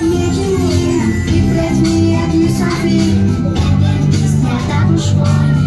Медленнее и плотнее не смотри, я так уж